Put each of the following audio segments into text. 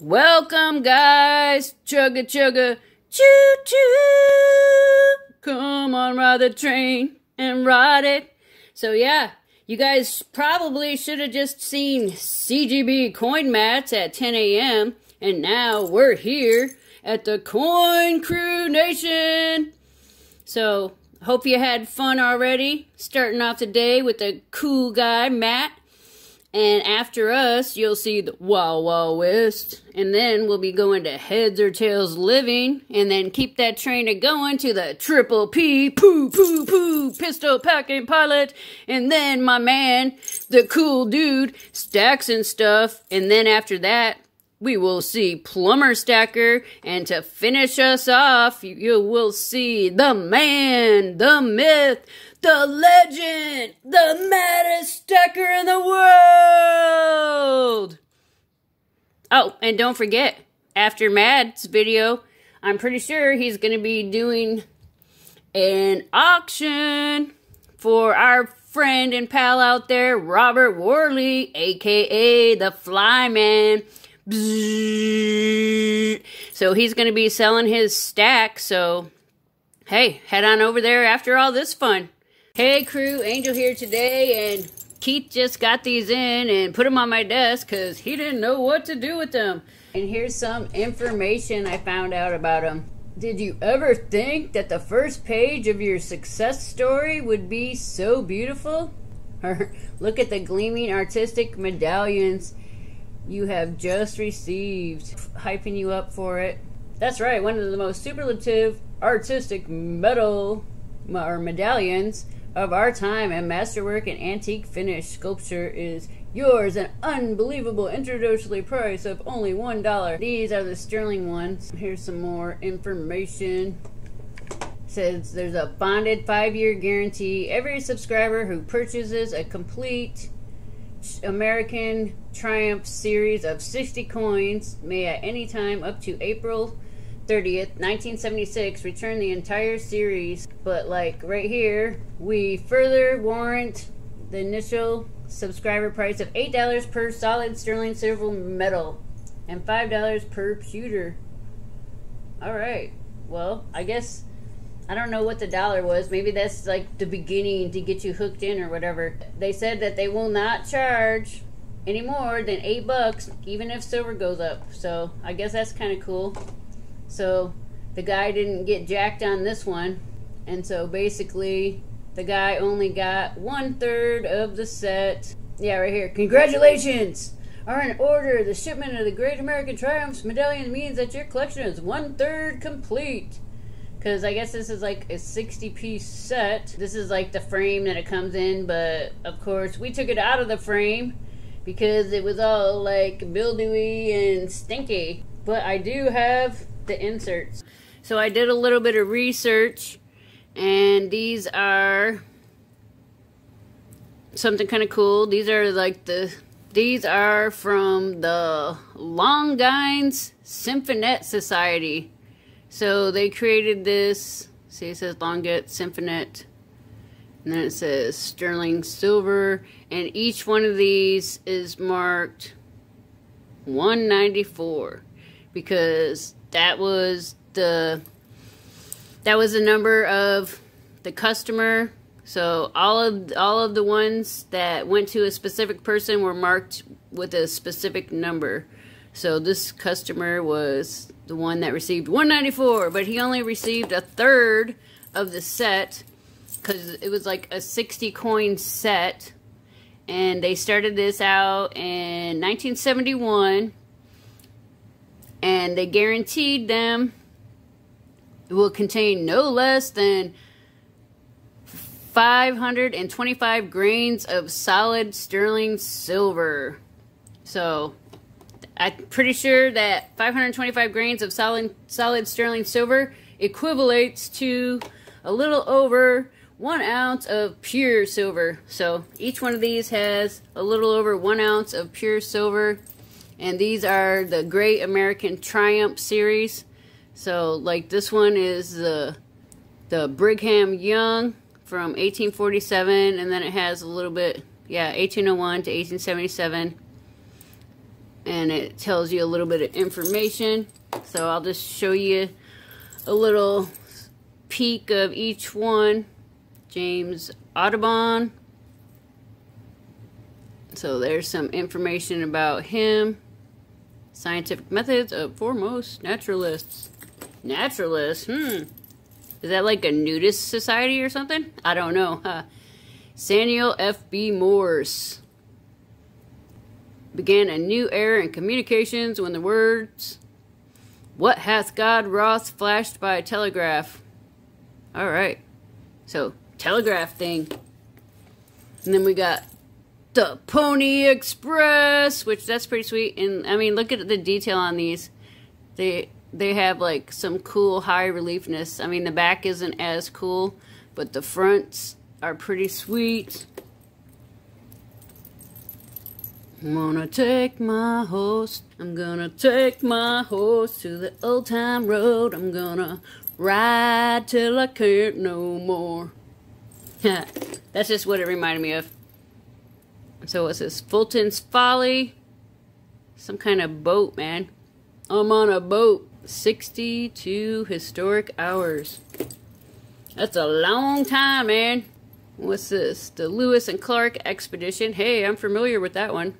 Welcome, guys. Chugga chugga, choo choo. Come on, ride the train and ride it. So, yeah, you guys probably should have just seen CGB coin Matt's at 10 a.m. And now we're here at the Coin Crew Nation. So, hope you had fun already. Starting off the day with the cool guy, Matt. And after us, you'll see the Wild Wild West. And then we'll be going to Heads or Tails Living. And then keep that train a going to the Triple P, poo, poo, poo, pistol packing pilot. And then my man, the cool dude, stacks and stuff. And then after that, we will see Plumber Stacker, and to finish us off, you will see the man, the myth, the legend, the maddest stacker in the world. Oh, and don't forget, after Madd's video, I'm pretty sure he's going to be doing an auction for our friend and pal out there, Robert Worley, aka the Flyman. So he's going to be selling his stack. So, hey, head on over there after all this fun. Hey, crew, Angel here today, and Keith just got these in and put them on my desk because he didn't know what to do with them. And here's some information I found out about them. Did you ever think that the first page of your success story would be so beautiful? Look at the gleaming artistic medallions you have just received, hyping you up for it. That's right, one of the most superlative artistic medal or medallions of our time and masterwork and antique finish sculpture is yours. An unbelievable introductory price of only one dollar. These are the sterling ones. Here's some more information. Says there's a bonded five-year guarantee. Every subscriber who purchases a complete American Triumph series of 60 coins may at any time up to April 30th, 1976, return the entire series. But, like right here, we further warrant the initial subscriber price of $8 per solid sterling silver medal and $5 per pewter. Alright, well, I guess I don't know what the dollar was. Maybe that's like the beginning to get you hooked in or whatever. They said that they will not charge any more than eight bucks, even if silver goes up. So I guess that's kind of cool. So the guy didn't get jacked on this one, and so basically the guy only got one third of the set. Yeah, right here. Congratulations! Are in order. The shipment of the Great American Triumphs medallion means that your collection is one third complete because I guess this is like a 60 piece set. This is like the frame that it comes in, but of course we took it out of the frame because it was all like mildewy and stinky. But I do have the inserts. So I did a little bit of research and these are something kind of cool. These are like the these are from the Longines Symphonette Society. So they created this, see it says Longette Symphonette, and then it says sterling silver, and each one of these is marked 194 because that was the that was the number of the customer. So all of all of the ones that went to a specific person were marked with a specific number so this customer was the one that received 194 but he only received a third of the set because it was like a 60 coin set. And they started this out in 1971 and they guaranteed them it will contain no less than 525 grains of solid sterling silver. So I'm pretty sure that 525 grains of solid, solid sterling silver equivalates to a little over one ounce of pure silver. So each one of these has a little over one ounce of pure silver. And these are the Great American Triumph series. So like this one is the, the Brigham Young from 1847. And then it has a little bit, yeah, 1801 to 1877 and it tells you a little bit of information. So I'll just show you a little peek of each one. James Audubon. So there's some information about him. Scientific methods of foremost naturalists. Naturalists? Hmm. Is that like a nudist society or something? I don't know. Huh. Samuel F.B. Morse began a new era in communications when the words, What hath God wrought flashed by telegraph. All right. So, telegraph thing. And then we got the Pony Express, which that's pretty sweet. And I mean, look at the detail on these. They they have like some cool high reliefness. I mean, the back isn't as cool, but the fronts are pretty sweet. I'm gonna take my horse, I'm gonna take my horse to the old time road. I'm gonna ride till I can't no more. That's just what it reminded me of. So what's this? Fulton's Folly. Some kind of boat, man. I'm on a boat. 62 historic hours. That's a long time, man. What's this? The Lewis and Clark Expedition. Hey, I'm familiar with that one.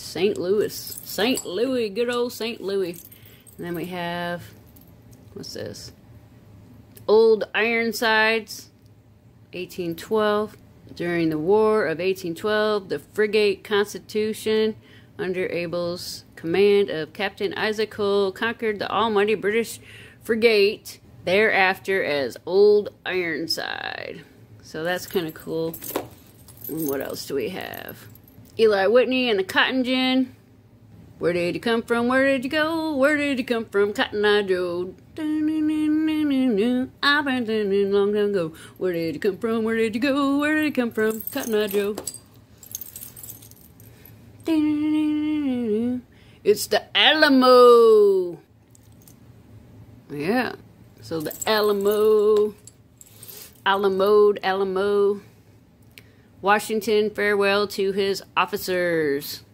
St. Louis. St. Louis. Good old St. Louis. And then we have, what's this? Old Ironsides, 1812. During the War of 1812, the frigate Constitution, under Abel's command of Captain Isaac Hull, conquered the almighty British frigate, thereafter as Old Ironside. So that's kind of cool. And what else do we have? Eli Whitney and the Cotton Gin. Where did you come from? Where did you go? Where did you come from? Cotton Eye Joe. I've been thinking long time ago. Where did you come from? Where did you go? Where did you come from? Cotton Eye Joe. It's the Alamo. Yeah. So the Alamo. Alamo, Alamo. Washington, farewell to his officers.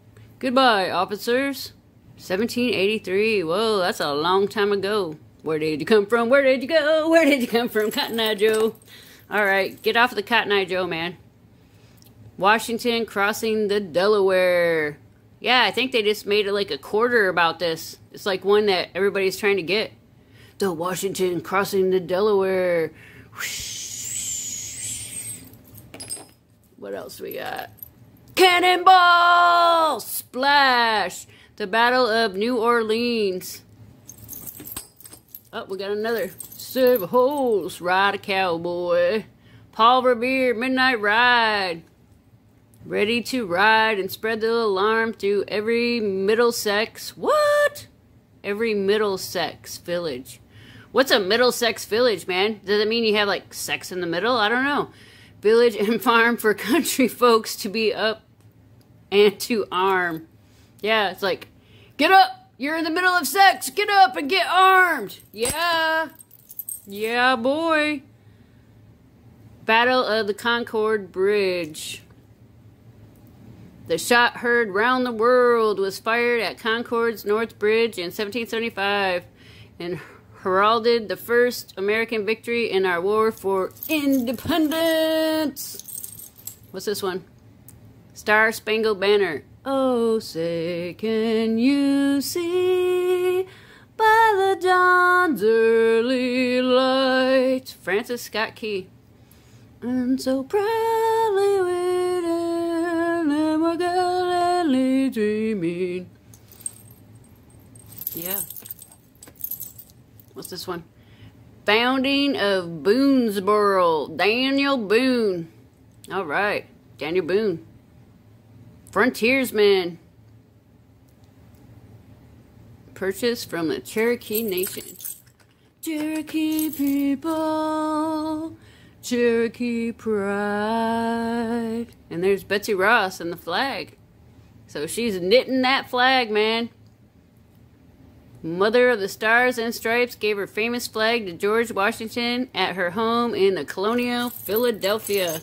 Goodbye, officers. 1783. Whoa, that's a long time ago. Where did you come from? Where did you go? Where did you come from, Cotton Eye Joe? All right, get off the Cotton Eye Joe, man. Washington crossing the Delaware. Yeah, I think they just made it like a quarter about this. It's like one that everybody's trying to get. The Washington crossing the Delaware. Whoosh. What else we got? Cannonball! Splash! The Battle of New Orleans. Oh, we got another. A horse, ride a cowboy. Paul Revere, Midnight Ride. Ready to ride and spread the alarm through every Middlesex. What? Every Middlesex village. What's a Middlesex village, man? Does it mean you have like sex in the middle? I don't know village and farm for country folks to be up and to arm. Yeah, it's like, get up! You're in the middle of sex! Get up and get armed! Yeah! Yeah, boy! Battle of the Concord Bridge. The shot heard round the world was fired at Concord's North Bridge in 1775 and heralded the first American victory in our war for independence. What's this one? Star Spangled Banner. Oh, say, can you see by the dawn's early light? Francis Scott Key. And so proudly waiting and we're gladly dreaming. Yeah. What's this one? Founding of Boonesboro. Daniel Boone. All right. Daniel Boone. Frontiersman. Purchased from the Cherokee Nation. Cherokee people. Cherokee pride. And there's Betsy Ross and the flag. So she's knitting that flag, man. Mother of the Stars and Stripes gave her famous flag to George Washington at her home in the colonial Philadelphia.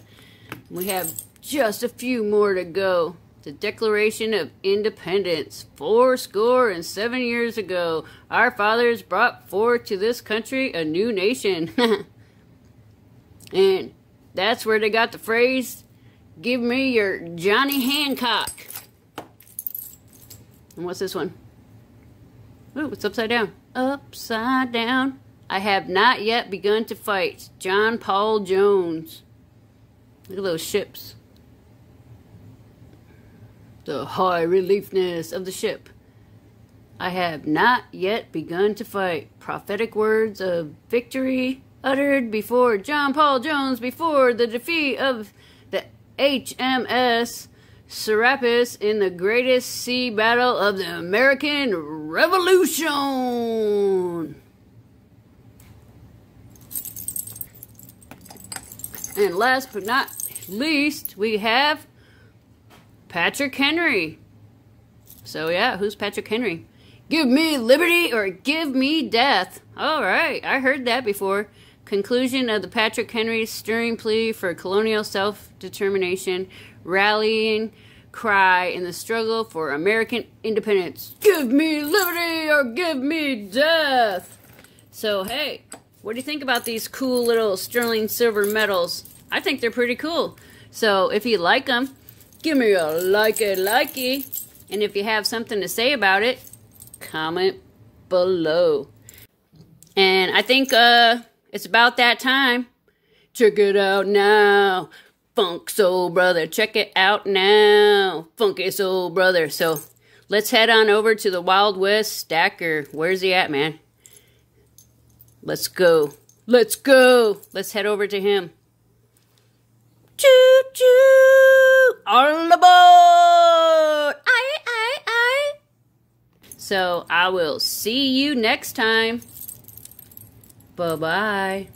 We have just a few more to go. the Declaration of Independence. Four score and seven years ago, our fathers brought forth to this country a new nation. and that's where they got the phrase, give me your Johnny Hancock. And what's this one? Ooh, it's upside down. Upside down. I have not yet begun to fight. John Paul Jones. Look at those ships. The high reliefness of the ship. I have not yet begun to fight. Prophetic words of victory uttered before John Paul Jones before the defeat of the HMS Serapis in the greatest sea battle of the American Revolution. And last but not least, we have Patrick Henry. So, yeah, who's Patrick Henry? Give me liberty or give me death. All right, I heard that before. Conclusion of the Patrick Henry stirring plea for colonial self determination, rallying cry in the struggle for American independence. Give me liberty or give me death. So, hey, what do you think about these cool little sterling silver medals? I think they're pretty cool. So if you like them, give me a likey likey. And if you have something to say about it, comment below. And I think uh, it's about that time. Check it out now. Funk Soul Brother. Check it out now. Funky Soul Brother. So let's head on over to the Wild West Stacker. Where's he at, man? Let's go. Let's go. Let's head over to him. Choo choo! On the board! Aye, aye, aye! So I will see you next time. Bye bye.